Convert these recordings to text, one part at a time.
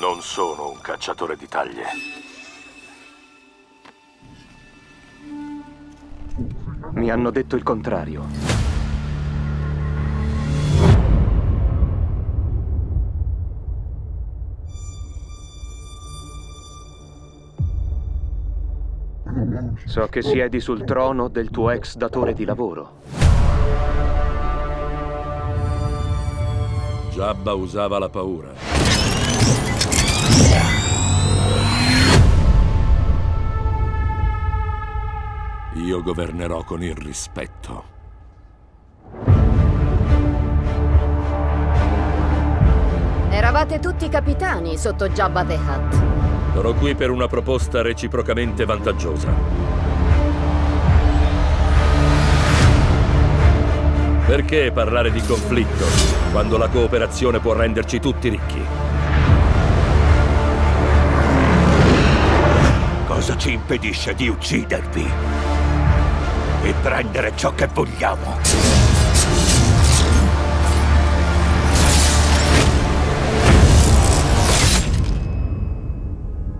Non sono un cacciatore di taglie. Mi hanno detto il contrario. So che siedi sul trono del tuo ex datore di lavoro. Jabba usava la paura. Io governerò con il rispetto. Eravate tutti capitani sotto Jabba the Hutt. Sono qui per una proposta reciprocamente vantaggiosa. Perché parlare di conflitto quando la cooperazione può renderci tutti ricchi? Ci impedisce di uccidervi? E prendere ciò che vogliamo?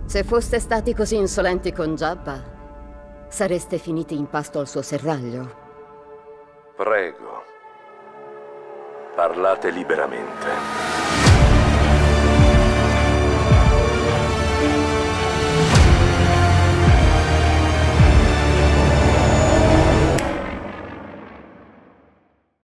Se foste stati così insolenti con Jabba, sareste finiti in pasto al suo serraglio. Prego. Parlate liberamente.